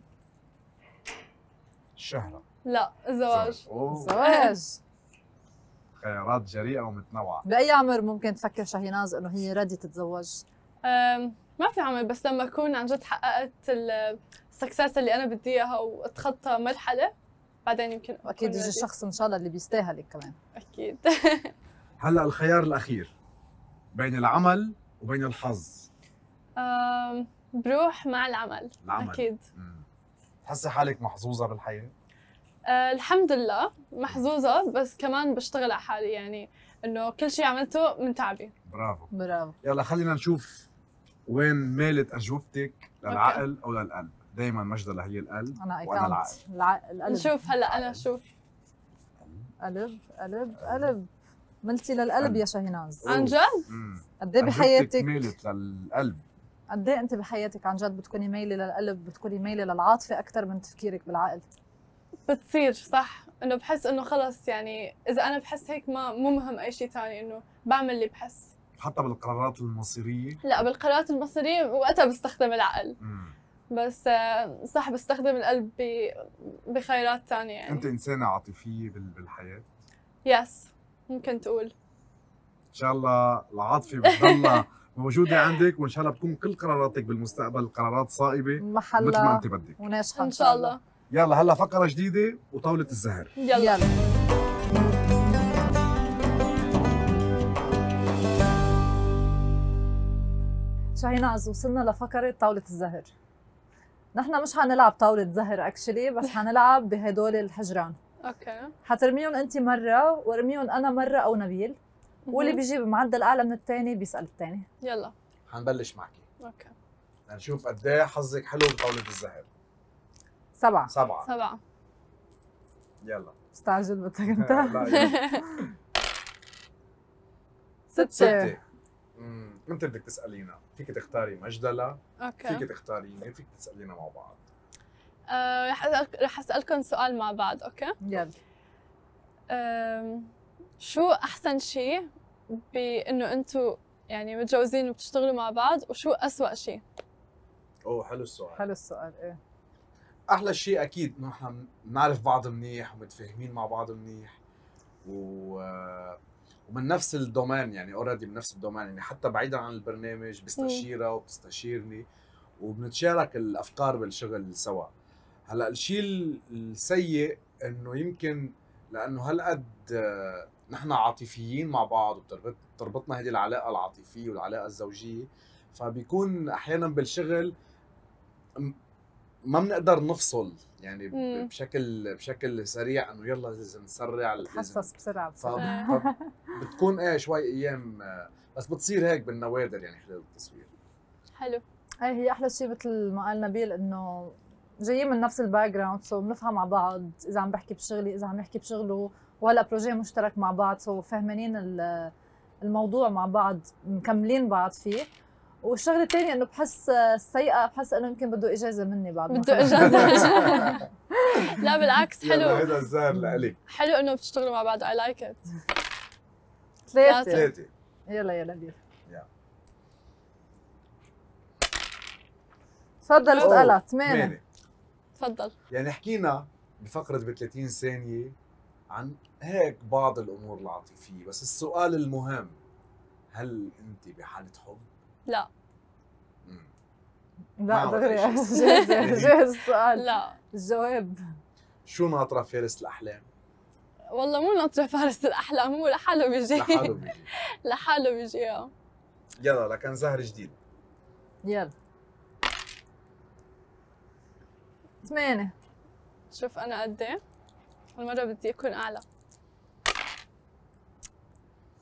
الشهرة. لا الزواج. الزواج. خيارات جريئة ومتنوعة. بأي عمر ممكن تفكر شاهيناز إنه هي ردي تتزوج؟ ما في عمل بس لما أكون عن جد حققت السكسس اللي أنا بدي إياها واتخطى مرحلة بعدين يمكن واكيد يجي. الشخص إن شاء الله اللي بيستاهلك كمان. أكيد. هلأ الخيار الأخير بين العمل وبين الحظ. بروح مع العمل العمل. أكيد. تحسي حالك محظوظة بالحياة؟ آه الحمد لله محظوظة بس كمان بشتغل على حالي يعني إنه كل شيء عملته من تعبي. برافو. برافو. يلا خلينا نشوف وين مالت أجوبتك للعقل أو للقلب. دائما مجدة هي القلب أنا اي وأنا كاونت القلب. نشوف هلأ أنا شوف. قلب قلب قلب. ملتي للقلب قلب. يا شاهيناز عن جد. قد إيه بحياتك؟ مالت للقلب. قد إيه أنت بحياتك عن جد بتكوني مايلة للقلب بتكوني مايلة للعاطفة أكثر من تفكيرك بالعقل؟ بتصير صح؟ إنه بحس إنه خلص يعني إذا أنا بحس هيك ما مو مهم أي شيء ثاني إنه بعمل اللي بحس. حتى بالقرارات المصيرية؟ لا بالقرارات المصيرية وقتها بستخدم العقل. مم. بس آه، صح بستخدم القلب ب- بخيارات ثانية يعني. أنت إنسانة عاطفية بال- بالحياة؟ يس ممكن تقول. إن شاء الله العاطفة بتضلها موجودة عندك وإن شاء الله بتكون كل قراراتك بالمستقبل قرارات صائبة مثل ما محلها أنت بدك. وناجحة إن شاء الله. يلا هلا فقرة جديدة وطاولة الزهر. يلا, يلا. شاهيناز وصلنا لفقرة طاولة الزهر. نحن مش حنلعب طاولة زهر actually بس حنلعب بهدول الحجران. okay. حترميهم أنت مرة وارميهم أنا مرة أو نبيل. واللي. بيجيب معدل أعلى من الثاني بيسأل الثاني يلا. حنبلش معك. okay. نشوف قد إيه حظك حلو بطاولة الزهر. سبعة. سبعة. سبعة. يلا. استعجل بدك انت. ستة. ستة. انت بدك تسألينا. فيك تختاري مجدلة okay. فيك تختاريني فيك تسألينا مع بعض. آه، رح رح أسألكم سؤال مع بعض okay؟ يلا. شو أحسن شيء بانه أنتم يعني متجوزين وبتشتغلوا مع بعض وشو أسوأ شيء؟ أوه حلو السؤال. حلو السؤال إيه. أحلى شيء أكيد إنه إحنا بنعرف بعض منيح ومتفاهمين مع بعض منيح و ومن نفس ال domain يعني already من نفس ال domain يعني حتى بعيدا عن البرنامج بستشيرها وبتستشيرني وبنتشارك الأفكار بالشغل سوا. هلأ الشيء السيء إنه يمكن لأنه هالقد نحن عاطفيين مع بعض وبتربطنا هذه العلاقة العاطفية والعلاقة الزوجية فبيكون أحيانا بالشغل ما بنقدر نفصل يعني مم. بشكل بشكل سريع إنه يلا لازم نسرع تحسس بسرعة. بسرعة. بتكون إيه شوي أيام بس بتصير هيك بالنوادر يعني خلال التصوير حلو هي هي أحلى شيء مثل ما قال نبيل إنه جايين من نفس ال background so بنفهم مع بعض إذا عم بحكي بشغلي إذا عم يحكي بشغله وهلأ projet مشترك مع بعض so فاهمين ال- الموضوع مع بعض مكملين بعض فيه والشغلة الثانية إنه بحس السيئه بحس إنه يمكن بده إجازة مني بعد بده. إجازة. لا بالعكس حلو. هذا الزهر لإلك حلو إنه بتشتغلوا مع بعض اي لايك ات ثلاثة. ثلاثة. يلا يلا. تفضل أوه. اسألها. ثمانية. ثمانية. تفضل. يعني حكينا بفقرة ب 30 ثانية عن هيك بعض الأمور العاطفية بس السؤال المهم هل أنت بحالة حب؟ لا. لا ما دغري. جاهز جاهز السؤال. لا. الجواب شو ناطرة فارس الأحلام؟ والله مو ناطرة فارس الأحلام هو لحاله بيجي. لحاله بيجي. لحاله بيجي آه. يلا لكن زهر جديد. يلا. ثمانية شوف أنا قد إيه. المرة بدي أكون أعلى.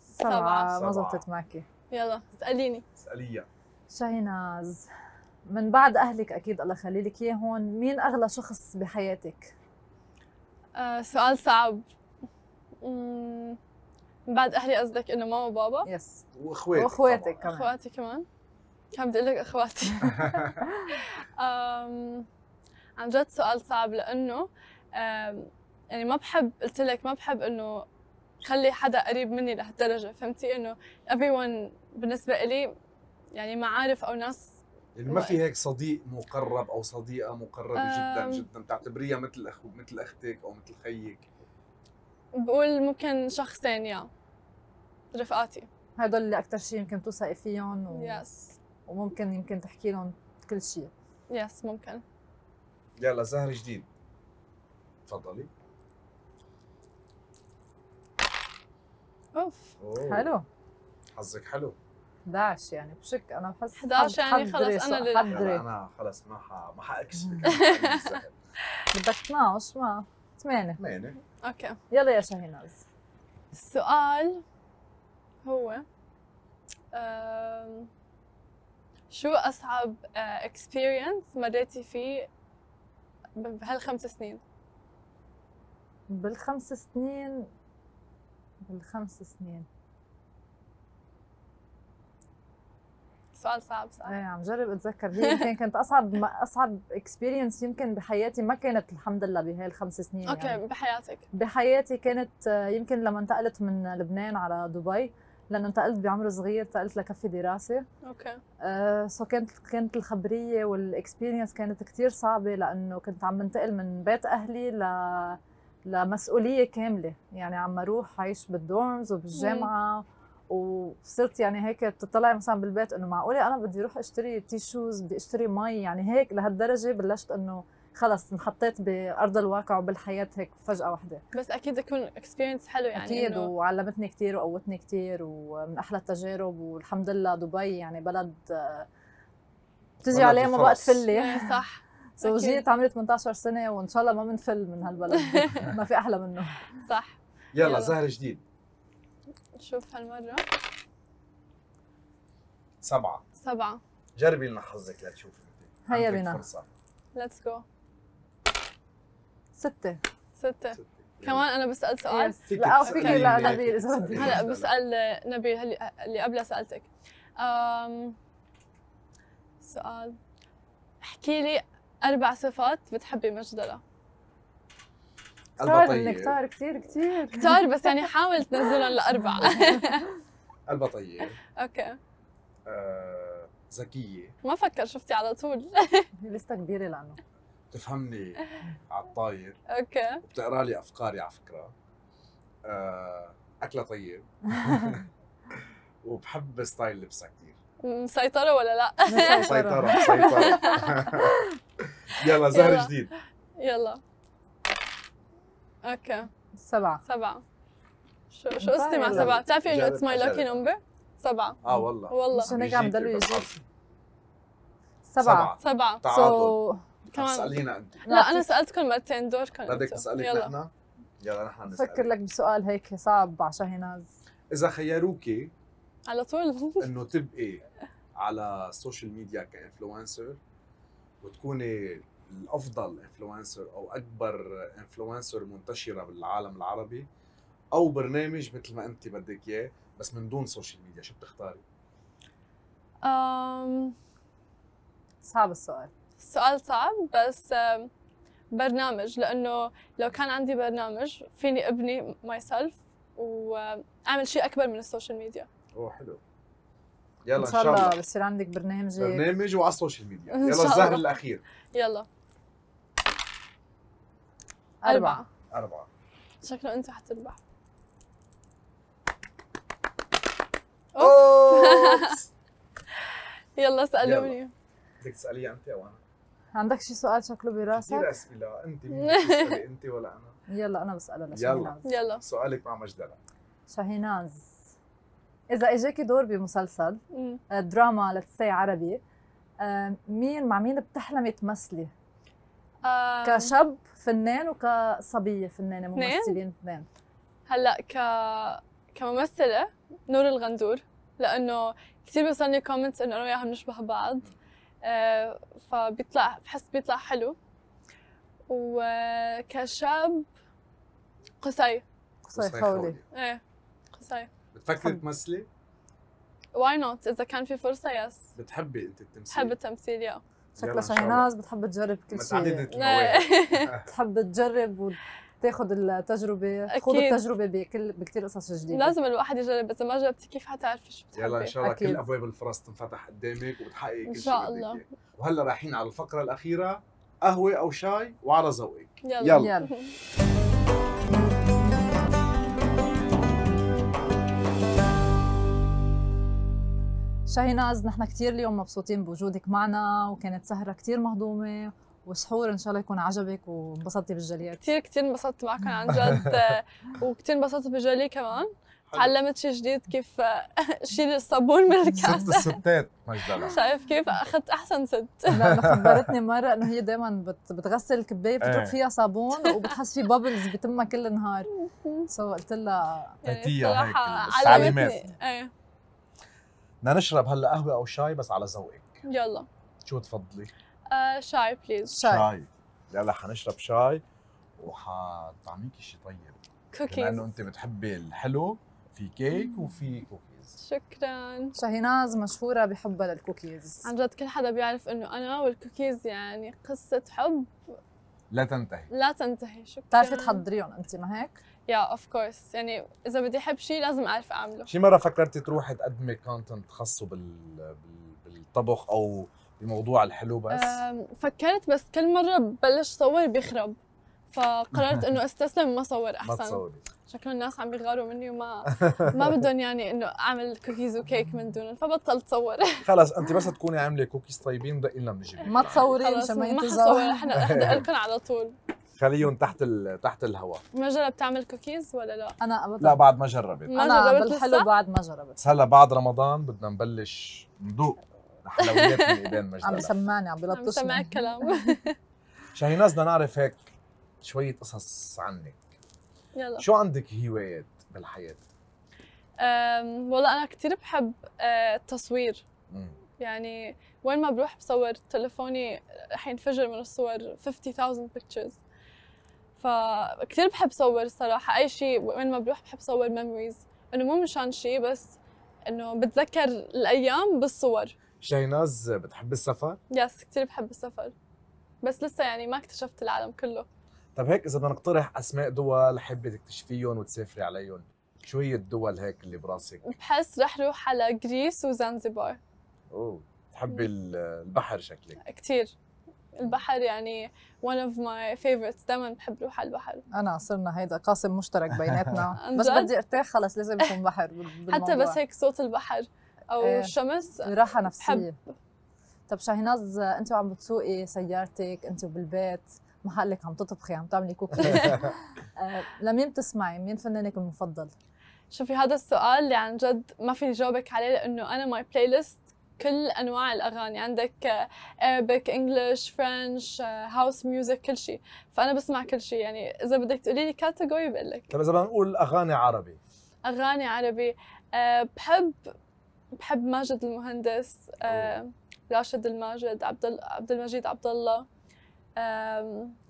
سبعة. سبعة. ما زبطت معك. يلا اسأليني. اسأليها شاهيناز من بعد أهلك أكيد الله يخلي لك إياهم مين أغلى شخص بحياتك؟ آه سؤال صعب. مم، من بعد أهلي قصدك إنه ماما وبابا؟ يس وإخواتك وأخواتك طبعاً. كمان. أخواتي كمان؟ كان بدي أقول لك أخواتي. أم، عن جد سؤال صعب لأنه أم، يعني ما بحب قلت لك ما بحب إنه خلي حدا قريب مني لهالدرجة فهمتي؟ إنه everyone بالنسبة إلي يعني معارف أو ناس يعني ما في هيك صديق مقرب أو صديقة مقربة جدا أم. جدا تعتبريها مثل أخو مثل أختك أو مثل خيك؟ بقول ممكن شخصين يا. رفقاتي. هدول اللي أكثر شيء يمكن توثقي فيهم و... يس وممكن يمكن تحكي لهم كل شيء يس ممكن. يلا زهر جديد. تفضلي. أوف أوه. حلو. حظك حلو. 11 يعني بشك أنا بحس 11 يعني خلص أنا اللي رح- يلا حضري أنا خلص ما ح... ما الزهر. بدك 12 ما. 8 ثمانية. okay. يلا يا شاهيناز. السؤال هو أم، شو أصعب experience مريتي فيه بهالخمس سنين؟ بالخمس سنين بالخمس سنين. سؤال صعب صح؟ إيه عم جرب أتذكر. هي يمكن كانت أصعب ما أصعب experience يمكن بحياتي ما كانت الحمد لله بهاي الخمس سنين okay يعني. بحياتك. بحياتي كانت يمكن لما انتقلت من لبنان على دبي لأنه انتقلت بعمر صغير انتقلت لكفي دراسة. okay. آه so كانت كانت الخبرية وال experience كانت كتير صعبة لأنه كنت عم بنتقل من بيت أهلي ل لمسؤوليه كاملة. يعني عم أروح عايش بال dorms وبالجامعة وصرت يعني هيك تطلعي مثلا بالبيت إنه معقولة أنا بدي أروح أشتري tissues بدي أشتري مي؟ يعني هيك لهالدرجة بلشت إنه خلص انحطيت بأرض الواقع وبالحياة هيك فجأة واحدة بس أكيد يكون experience حلو يعني أكيد إنه- وعلمتني كثير وقوتني كثير ومن أحلى التجارب والحمد لله دبي يعني بلد بتجي عليه ما بقى الفرص. تفلي إيه، صح. so. جيت عمري 18 سنة وإن شاء الله ما بنفل من هالبلد. ما في أحلى منه. صح. يلا يلا. زهر جديد. شوف هالمرة. سبعة. سبعة. جربي لنا حظك لتشوفي هيا عندك بينا. فرصة. let's go ستة. ستة. كمان أنا بسأل سؤال؟ لا تسأليني فيك لا. نبيل إذا بدك. هلا لا. بسأل نبيل اللي اللي قبلها سألتك. أم... سؤال. احكي لي أربع صفات بتحب بمجدلة. قلبها طيب كثار كثير كثير كتار بس يعني حاول تنزلهم لأربعة. قلبها طيب okay. آه، ذكية. ما فكر شفتي على طول. هي لستة كبيرة لأنه. تفهمني على الطاير. okay. وبتقرا لي أفكاري على فكرة. آه، اكلها طيب وبحب style لبسها كثير مسيطرة ولا لا؟ مسيطرة مسيطرة. يلا زهر يلا. جديد. يلا. okay. سبعة. سبعة. شو شو قصتي مع. سبعة؟ بتعرفي جرب- it's my lucky. number؟ سبعة. آه والله. والله. مش هيك عم ضلوا. يجيك سبعة. سبعة. so كمان. تسألينا أنت. لا أنا سألتكم مرتين دوركم بدك يلا. نحن؟ يلا نحن بفكر نسال لك بسؤال هيك صعب على شاهيناز. إذا خيروكي على طول. إنه تبقي على ال social media ك influencer وتكوني الأفضل influencer أو أكبر influencer منتشرة بالعالم العربي أو برنامج مثل ما أنت بدك إياه بس من دون social media شو بتختاري؟ أم... صعب السؤال. سؤال صعب بس برنامج لأنه لو كان عندي برنامج فيني أبني myself واعمل شيء أكبر من ال social media. أوه حلو. يلا إن شاء الله بصير عندك برنامج. برنامج وعلى ال social media. يلا الزهر. الأخير. يلا. أربعة. أربعة. شكله أنت حتربح. oops. يلا اسالوني بدك تسأليها أنت أو أنا؟ عندك شي سؤال شكله كثير براسك؟ أسئلة. أنت مين؟ تسألي أنت ولا أنا؟ يلا أنا بسألها يلا. يلا. سؤالك مع مجدلة. شاهيناز إذا إجاكي دور بمسلسل. آه، دراما لتسي عربي آه، مين مع مين بتحلمي تمثلي؟ كشاب فنان وكصبية فنانة اثنين؟ ممثلين اثنين. هلأ ك كممثلة نور الغندور لأنه كثير بيوصلني comments إنه أنا وياها بنشبه بعض. آه فبيطلع بحس بيطلع حلو. وكشاب قصي. قصي خولي إيه قصي. بتفكري. تمثلي؟ why not إذا كان في فرصة yes بتحبي أنت التمثيل؟ بحب التمثيل يا شكلها شاء. شاهيناز بتحب تجرب كل شيء بتحب تجرب وتاخذ التجربة تخوض أكيد. التجربة بكل بكثير قصص جديدة لازم الواحد يجرب إذا ما جربتي كيف حتعرفي شو بتحبي يلا إن شاء الله أكيد. كل أبواب الفرص تنفتح قدامك وبتحققي إن كل شيء شاء بدك الله. وهلا رايحين على الفقرة الأخيرة قهوة أو شاي وعلى ذوقك يلا, يلا. يلا. شاهيناز نحن كثير اليوم مبسوطين بوجودك معنا وكانت سهرة كثير مهضومة وسحور إن شاء الله يكون عجبك وانبسطتي بالجليات كثير كثير انبسطت معكم عن جد وكثير انبسطت بجالي كمان. تعلمت شيء جديد كيف شيل الصابون من ست الكاسة الستات شايف كيف؟ أخذت أحسن ست. لأنه خبرتني مرة إنه هي دائما بت بتغسل الكباية بتترك إيه. فيها صابون وبتحس في bubbles بتمها كل النهار. so قلت لها أعطيها هيك. علمتني. إيه. بدنا نشرب هلا قهوة أو شاي بس على ذوقك. يلا. شو تفضلي؟ آه شاي please شاي. يلا حنشرب شاي وحطعميكي شيء طيب. كوكيز أنت بتحبي الحلو في كيك وفي كوكيز شكرا. شاهيناز مشهورة بحبها للكوكيز عن جد كل حدا بيعرف إنه أنا والكوكيز يعني قصة حب. لا تنتهي. لا تنتهي شكرا. بتعرفي تحضريهم أنت ما هيك؟ yeah of course يعني إذا بدي أحب شيء لازم أعرف أعمله. شي مرة فكرتي تروحي تقدمي content خاصه بال... بال... بالطبخ أو بموضوع الحلو بس؟ فكرت بس كل مرة ببلش صور بيخرب. فقررت إنه أستسلم ما صور ما أحسن. تصوري. شكله الناس عم بيغاروا مني وما ما بدهم يعني إنه أعمل cookies و cake من دونهم فبطلت صور خلص انت بس تكوني عاملة كوكيز طيبين دقي لنا بنجيب ما تصوري خلص مشان ما ما ينتزعوا حصور إحنا اهدأ لكم على طول. خليهم تحت ال... تحت الهواء. ما جربت تعمل كوكيز ولا لا؟ أنا ابدا لا بعد ما جربت. ما أنا جربت بالحلو؟ بعد ما جربت. بس هلا بعد رمضان بدنا نبلش ندوق الحلويات من ايدين عم مجدلة بسمعني عم عم بلطشني. سمعك كلام. شاهيناز بدنا نعرف هيك شوية قصص عنك. يلا. شو عندك هوايات بالحياة؟ أم، والله أنا كثير بحب آه، التصوير. مم. يعني وين ما بروح بصور تلفوني رح ينفجر من الصور 50000 pictures. فكتير بحب صور الصراحة أي شيء وين ما بروح بحب صور memories. إنه مو مشان شيء بس إنه بتذكر الأيام بالصور. شاهيناز بتحب السفر؟ yes كتير بحب السفر. بس لسه يعني ما اكتشفت العالم كله. طيب هيك إذا بدنا نقترح أسماء دول حابة تكتشفيهم وتسافري عليهم شو هي الدول هيك اللي براسك؟ بحس رح روح على Greece وزنزبار. أوه بتحبي ال- البحر شكلك. كتير. البحر يعني one of my favorites دائما بحب روح على البحر أنا صرنا هيدا قاسم مشترك بيناتنا بس؟ بدي أرتاح خلص لازم يكون بحر حتى. بس هيك صوت البحر أو إيه. الشمس راحة نفسية طب شاهيناز انت وعم بتسوقي سيارتك انت وبالبيت محلك عم تطبخي عم تعملي كوكيز آه، لمين بتسمعي؟ مين فنانك المفضل؟ شوفي هذا السؤال اللي عن جد ما فيني جاوبك عليه لأنه أنا my playlist كل أنواع الأغاني. عندك Arabic English French house music كل شيء. فأنا بسمع كل شيء. يعني إذا بدك تقولي لي category بقول لك. طيب إذا بدنا نقول أغاني عربي. أغاني عربي. أه بحب بحب ماجد المهندس أه راشد الماجد عبد عبد المجيد عبد الله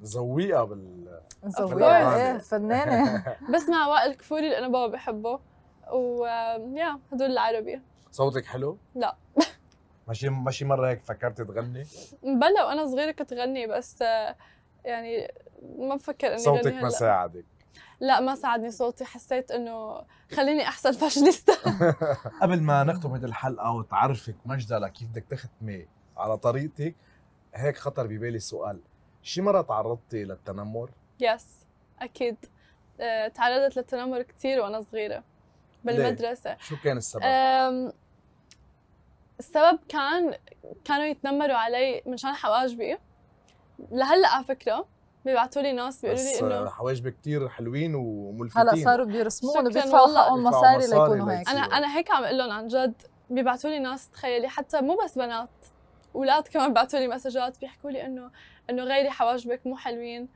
زويقه بال زويقه إيه فنانة. بسمع وائل كفوري لأنه بابا بحبه. و يا هدول العربي صوتك حلو؟ لا. ماشي ماشي مرة هيك فكرتي تغني؟ بلا وأنا صغيرة كنت غني بس يعني ما بفكر إني صوتك ما ساعدك لا ما ساعدني صوتي حسيت إنه خليني أحسن فاشليستا قبل ما نختم هذه الحلقة وتعرفك مجدة لكيف بدك تختمي على طريقتك هيك خطر ببالي سؤال شي مرة تعرضتي للتنمر؟ يس أكيد أه، تعرضت للتنمر كثير وأنا صغيرة بالمدرسة ليه؟ شو كان السبب؟ السبب كان كانوا يتنمروا علي من شان حواجبي. لهلا على فكرة بيبعثوا لي ناس بيقولوا لي إنه حواجبك كثير حلوين وملفتين. هلا صاروا بيرسمون وبيدفعوا حقهم مصاري ليكونوا هيك. أنا أنا هيك عم أقول لهم عن جد بيبعثوا لي ناس تخيلي حتى مو بس بنات أولاد كمان بيبعثوا لي messages بيحكوا لي انه إنه غيري حواجبك مو حلوين.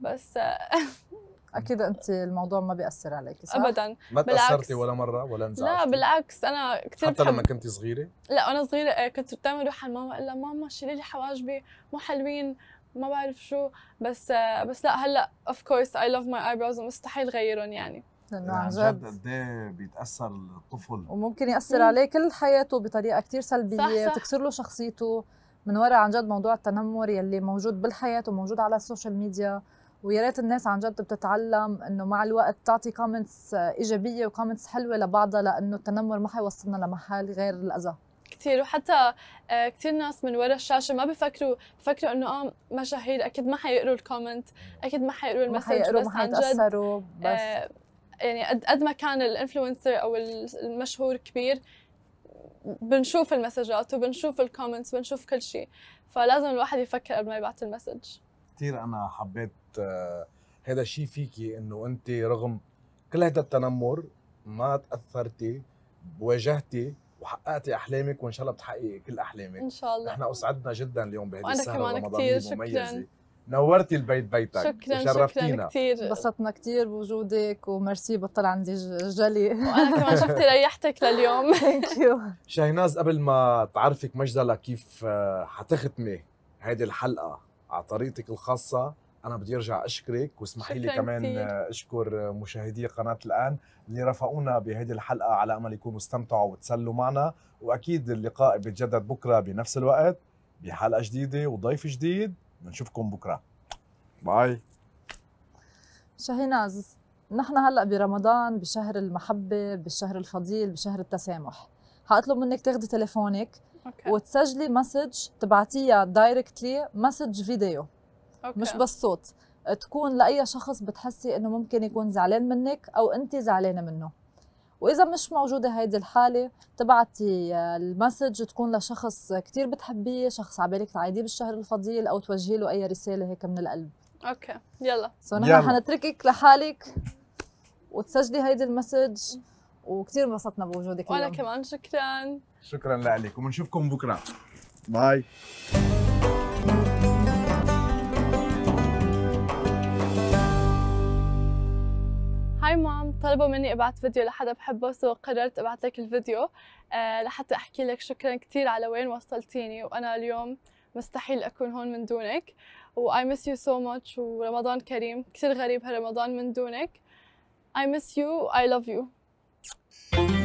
بس أكيد أنت الموضوع ما بيأثر عليك صح؟ ابدا. ما تأثرتي ولا مرة ولا انزعجتي؟ لا بالعكس أنا كثير حتى لما كنت صغيرة؟ لا وأنا صغيرة إيه، كنت دائما أروح على ماما أقول لها ماما شيلي لي حواجبي مو حلوين ما بعرف شو. بس بس لا هلا of course I love my eyebrows ومستحيل غيرهم يعني. لأنه عن جد. قد إيه بيتأثر الطفل. وممكن يأثر عليه كل حياته بطريقة كثير سلبية صح صح. وتكسر له شخصيته. من وراء عن جد موضوع التنمر يلي موجود بالحياة وموجود على ال social media ويا ريت الناس عن جد بتتعلم إنه مع الوقت تعطي comments إيجابية و comments حلوة لبعضها لإنه التنمر ما حيوصلنا لمحل غير الأذى. كثير وحتى آه، كثير ناس من ورا الشاشة ما بفكروا بفكروا إنه آه مشاهير أكيد ما حيقروا ال comment أكيد ما حيقروا ال message ما حيقروا ما حيتأثروا بس. آه يعني قد قد ما كان ال influencer أو المشهور كبير بنشوف ال messages وبنشوف ال comments بنشوف كل شيء فلازم الواحد يفكر قبل ما يبعث ال message. كثير أنا حبيت آه، هذا الشيء فيكي إنه أنت رغم كل هذا التنمر ما تأثرتي واجهتي وحققتي أحلامك وإن شاء الله بتحققي كل أحلامك. إن شاء الله. نحن أسعدنا جدا اليوم بهذه السهرة الرمضانيه المميزه شكرا. نورتي البيت بيتك. شكرا شرفتينا. كثير انبسطنا كثير بوجودك وميرسي بطل عندي جلي. وأنا كمان شفتي ريحتك لليوم. thank you شاهناز قبل ما تعرفك مجددا كيف آه، حتختمي هذه الحلقة؟ على طريقتك الخاصة. أنا بدي أرجع أشكرك واسمحي لي كمان كتير. أشكر مشاهدي قناة الآن. اللي رافقونا بهذه الحلقة على أمل يكونوا استمتعوا وتسلوا معنا. وأكيد اللقاء بيتجدد بكرة بنفس الوقت بحلقة جديدة وضيف جديد. بنشوفكم بكرة. bye شاهيناز نحن هلأ برمضان بشهر المحبة بالشهر الفضيل بشهر التسامح. حاطلب منك تاخذي تليفونك okay. وتسجلي message تبعتيها directly message video okay. مش بس صوت. تكون لأي شخص بتحسي إنه ممكن يكون زعلان منك أو انت زعلانة منه. وإذا مش موجودة هيدي الحالة تبعتي ال message تكون لشخص كثير بتحبيه شخص عبالك تعيديه بالشهر الفضيل أو توجهي له أي رسالة هيك من القلب. Okay. يلا. So نحن حنتركك لحالك وتسجلي هيدي ال message. وكثير انبسطنا بوجودك وأنا كمان شكرا. شكرا لك وبنشوفكم بكرة. Bye. Hi Mom طلبوا مني أبعث فيديو لحدا بحبه so قررت أبعث لك الفيديو. أه لحتى أحكي لك شكرا كثير على وين وصلتيني وأنا اليوم مستحيل أكون هون من دونك. و I miss you so much ورمضان كريم. كثير غريب هالرمضان من دونك. I miss you I love you. you